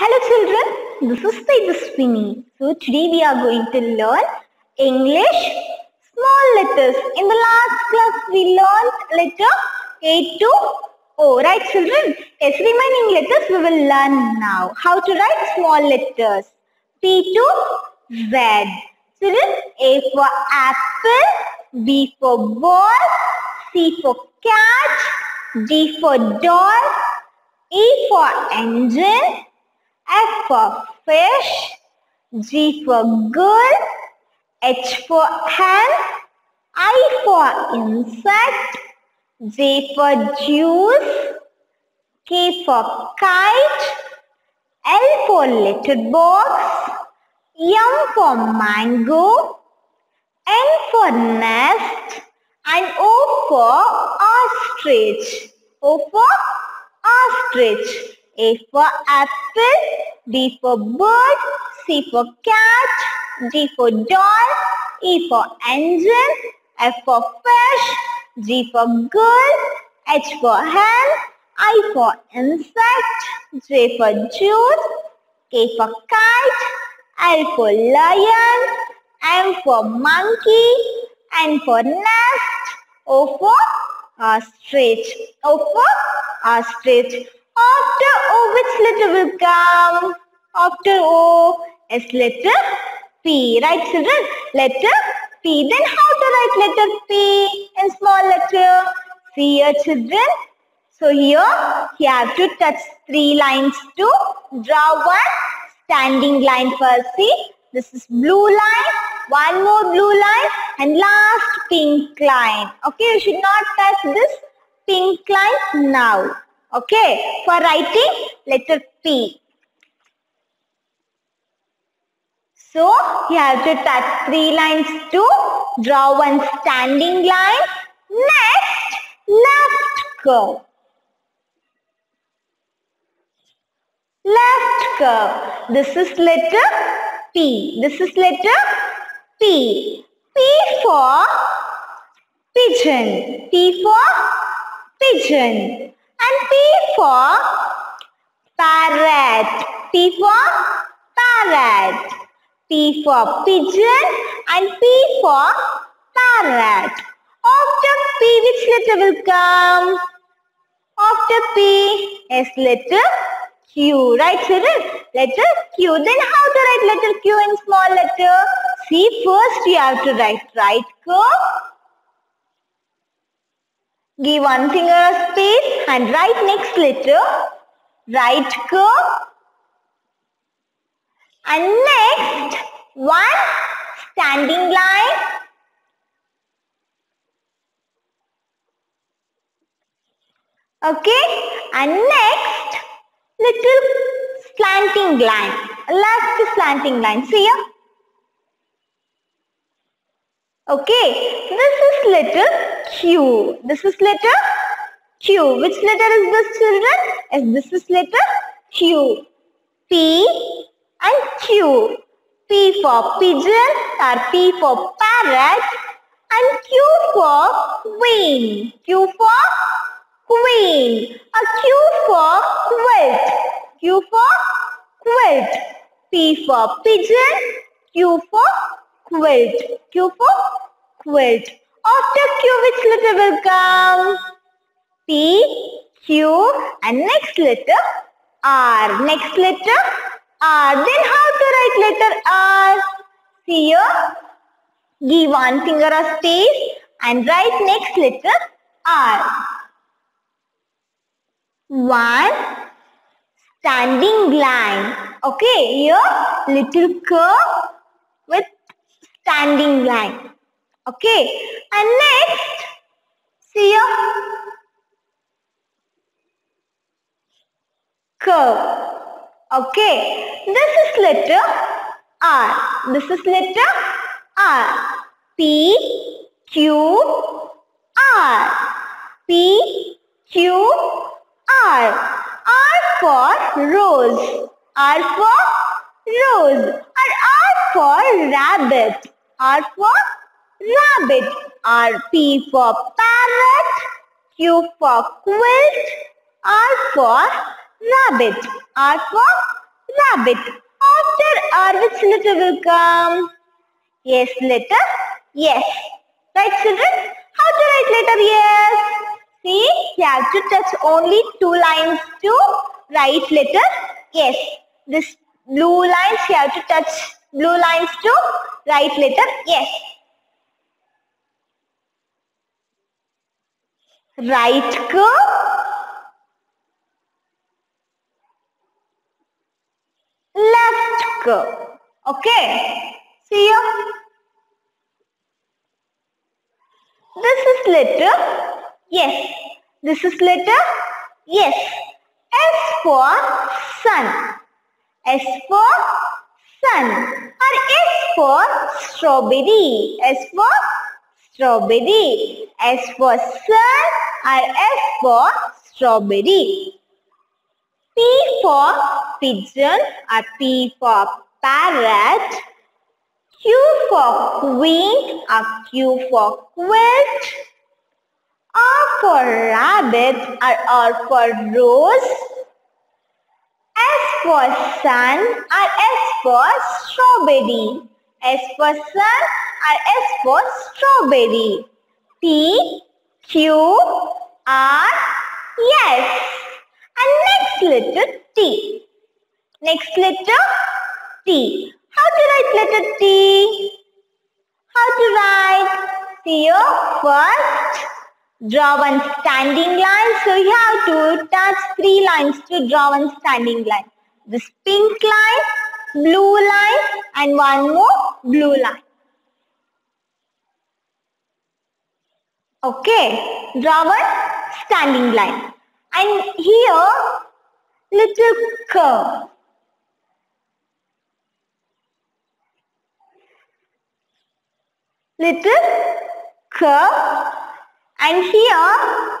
Hello children, this is Tejaswini. So today we are going to learn English small letters. In the last class we learned letter A to O, right children? Yes, remaining letters we will learn now. How to write small letters. P to Z. Children, A for apple, B for ball, C for cat, D for doll, E for engine, F for fish, G for girl, H for hen, I for insect, J for juice, K for kite, L for letter box, M for mango, N for nest, and O for ostrich. O for ostrich. A for apple, B for bird, C for cat, D for doll, E for engine, F for fish, G for girl, H for hen, I for insect, J for juice, K for kite, L for lion, M for monkey, N for nest, O for ostrich. O for ostrich. O, which letter will come? After O, S letter P. Right, children? Letter P. Then how to write letter P in small letter? See here, children. So here, you have to touch three lines to draw one standing line first. See, this is blue line, one more blue line and last pink line. Okay, you should not touch this pink line now. Okay, for writing letter P. So, you have to touch three lines to draw one standing line. Next, left curve. Left curve. This is letter P. This is letter P. P for pigeon. P for pigeon. And P for parrot. P for parrot. P for pigeon and P for parrot. After P, which letter will come? After P, S letter Q. Right, children? Letter Q. Then how to write letter Q in small letter? See, first you have to write right curve. Give one finger a space and write next letter. Right curve. And next, one standing line. Okay. And next, little slanting line. Last slanting line. See here? Okay. This is letter Q. This is letter Q. Which letter is this children? Yes, this is letter Q. P and Q. P for pigeon or P for parrot and Q for queen. Q for queen. A Q for quilt. Q for quilt. P for pigeon. Q for quilt. Q for quilt. After Q, which letter will come? P, Q and next letter R. Next letter R. Then how to write letter R? See here. Give one finger a space and write next letter R. One standing line. Okay, here little curve with standing line. Okay, and next, see here. Curve. Okay, this is letter R. This is letter R. P, Q, R. P, Q, R. R for rose. R for rose. And R for rabbit. R for rabbit. R P for parrot. Q for quilt. R for rabbit. R for rabbit. After R, which letter will come? Yes, letter yes. Right, children? How to write letter yes? See, you have to touch only two lines to write letter yes. This blue lines, you have to touch blue lines to write letter yes. Right curve, left curve. Okay. See you. This is letter yes. This is letter yes. S for sun. S for sun. Or S for strawberry. S for strawberry. S for sun or S for strawberry. P for pigeon or P for parrot. Q for queen or Q for quilt. R for rabbit or R for rose. S for sun or S for strawberry. S for sun or S for strawberry. P, Q, R, yes. And next letter T. Next letter T. How to write letter T? How to write? See your first draw one standing line. So you have to touch three lines to draw one standing line. This pink line, blue line and one more blue line. Okay, draw one standing line. And here, little curve. Little curve and here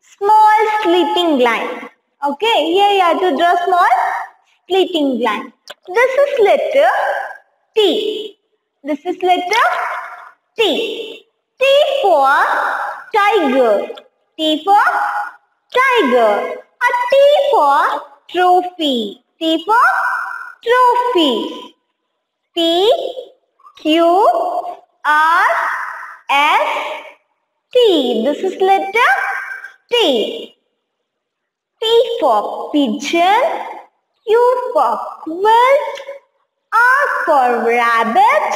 small sleeping line. Okay, here you have to draw small slitting line. This is letter T. This is letter T. T for tiger. T for tiger. A T for trophy. T for trophy. P Q R S T. This is letter T. P for pigeon, Q for quilt, R for rabbit,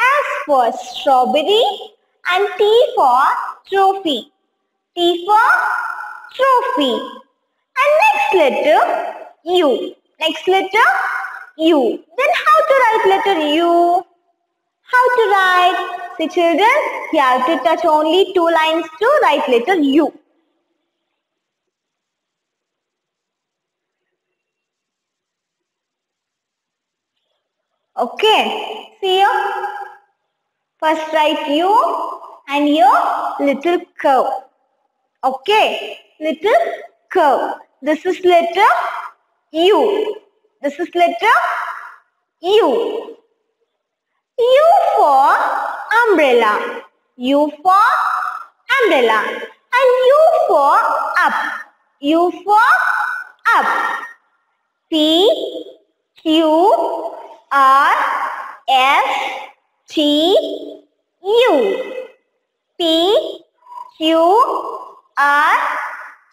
S for strawberry and T for trophy. T for trophy. And next letter U. Next letter U. Then how to write letter U? How to write? See children, you have to touch only two lines to write letter U. Okay, see here. First write U and your little curve. Okay, little curve. This is letter U. This is letter U. U for umbrella. U for umbrella. And U for up. U for up. P, Q, R, S, T, U. P, Q, R,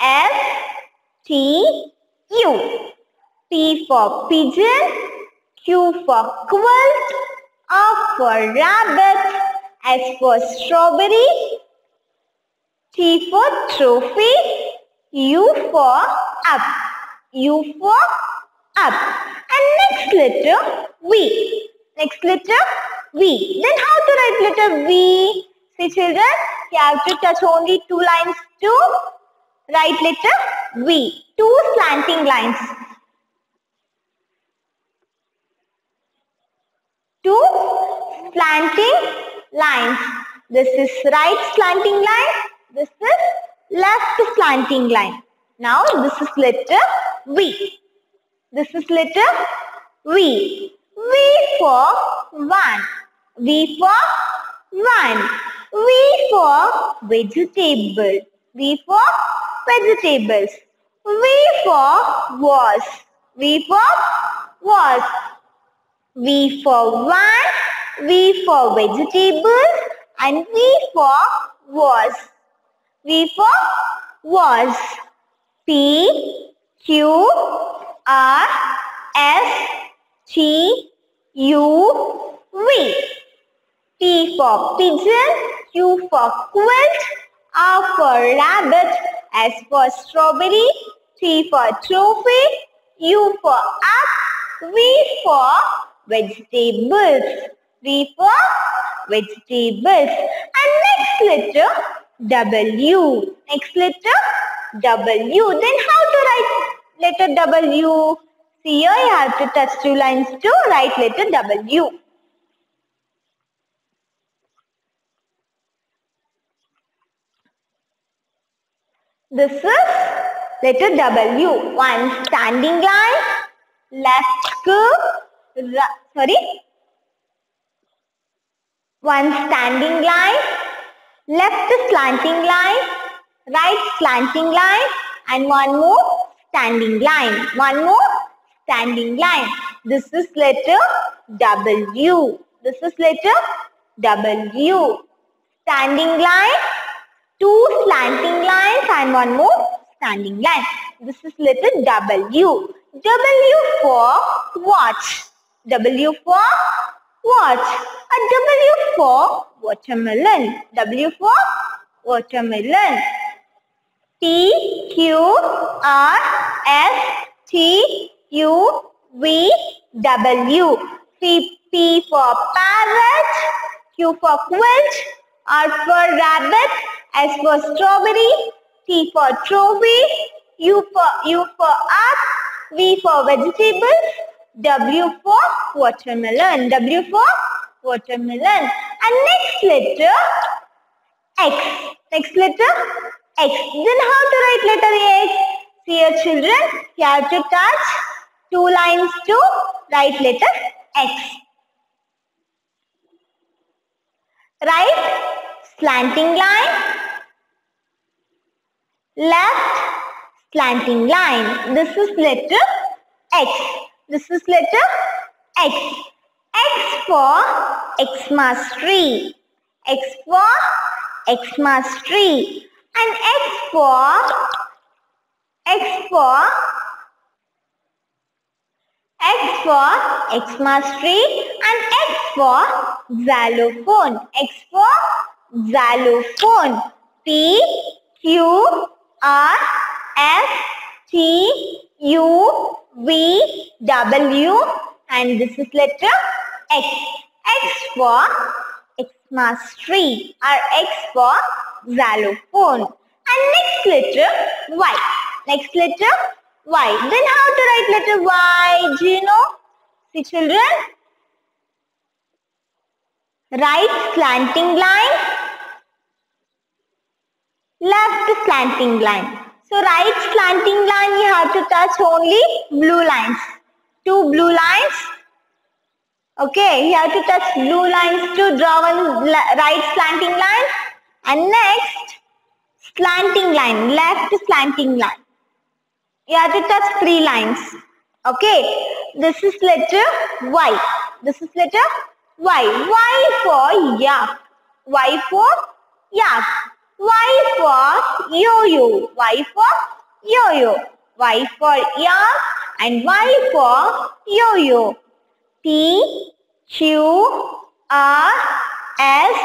S, T, U. P for pigeon, Q for quilt, R for rabbit, S for strawberry, T for trophy, U for up, U for up. And next letter V. Next letter V. Then how to write letter V? See children, you have to touch only two lines to write letter V. Two slanting lines. Two slanting lines. This is right slanting line. This is left slanting line. Now this is letter V. This is letter V. V for one. V for one. V for vegetable. V for vegetables. V for was. V for was. V for van, V for vegetables and V for was. V for was. P Q R S T U V. P for pigeon, Q for quilt, R for rabbit, S for strawberry, T for trophy, U for up, V for vegetables. V for vegetables. And next letter W. Next letter W. Then how to write letter W? See here you have to touch two lines to write letter W. This is letter W. One standing line, left curve, sorry. One standing line, left slanting line, right slanting line, and one more standing line. One more standing line. This is letter W. This is letter W. Standing line, two slanting lines and one more standing line. This is letter W. W for watch. W for watch. A W for watermelon. W for watermelon. P Q R S T U V W. P, P for parrot, Q for quilt, R for rabbit, S for strawberry, T for trophy, U for U for up, V for vegetables, W for watermelon. W for watermelon. And next letter X. Next letter X. Then how to write letter X? Your children, you have to touch two lines to write letter X. Right slanting line, left slanting line. This is letter X. This is letter X. X for Xmas tree. X for Xmas tree. And X for X for X for Xmas tree and X for xylophone. X for xylophone. P Q R S T U V W and this is letter X. X for Xmas tree or X for xylophone. And next letter Y. Next letter Y. Then how to write letter Y? Do you know? See children? Right slanting line, left slanting line. So right slanting line you have to touch only blue lines. Two blue lines. Okay, you have to touch blue lines to draw one right slanting line. And next slanting line, left slanting line. You have to touch three lines. Okay, this is letter Y. This is letter Y. Y for yak. Y for yak. Y for yo-yo. Y for yo-yo. Y for yak and Y for yo-yo. P Q R S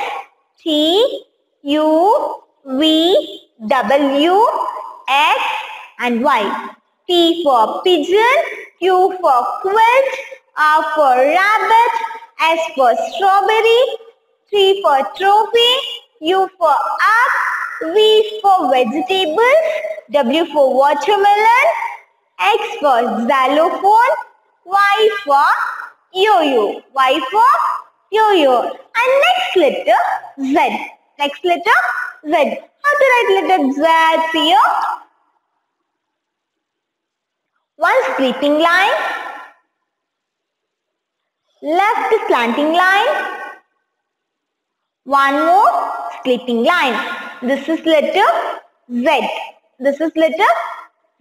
T U V W X and Y. P for pigeon, Q for quilt, R for rabbit, S for strawberry, T for trophy, U for up, V for vegetables, W for watermelon, X for xylophone, Y for yo-yo, Y for yo-yo. And next letter Z. Next letter Z. How to write letter Z here? One sleeping line, left slanting line, one more sleeping line. This is letter Z. This is letter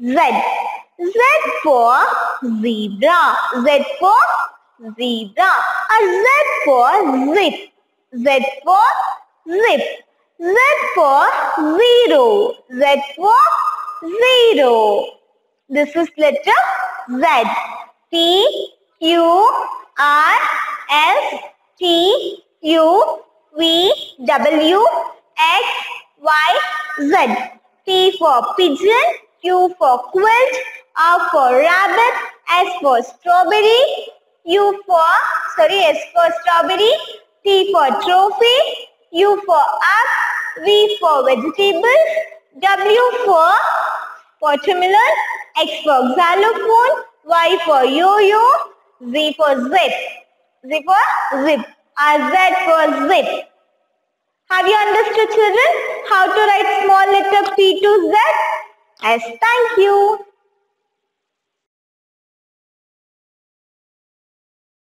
Z. Z for zebra. Z for zebra. A Z for zip. Z for zip. Z for zero. Z for zero. This is letter Z. P Q R S T U V W X Y Z. P for pigeon, Q for quilt, R for rabbit, S for strawberry, U for, sorry, S for strawberry, T for trophy, U for up, V for vegetables, W for watermelon, X for xylophone, Y for yo-yo, Z for zip. Z for zip. R Z for zip. Have you understood children how to write small letter P to Z? Yes, thank you.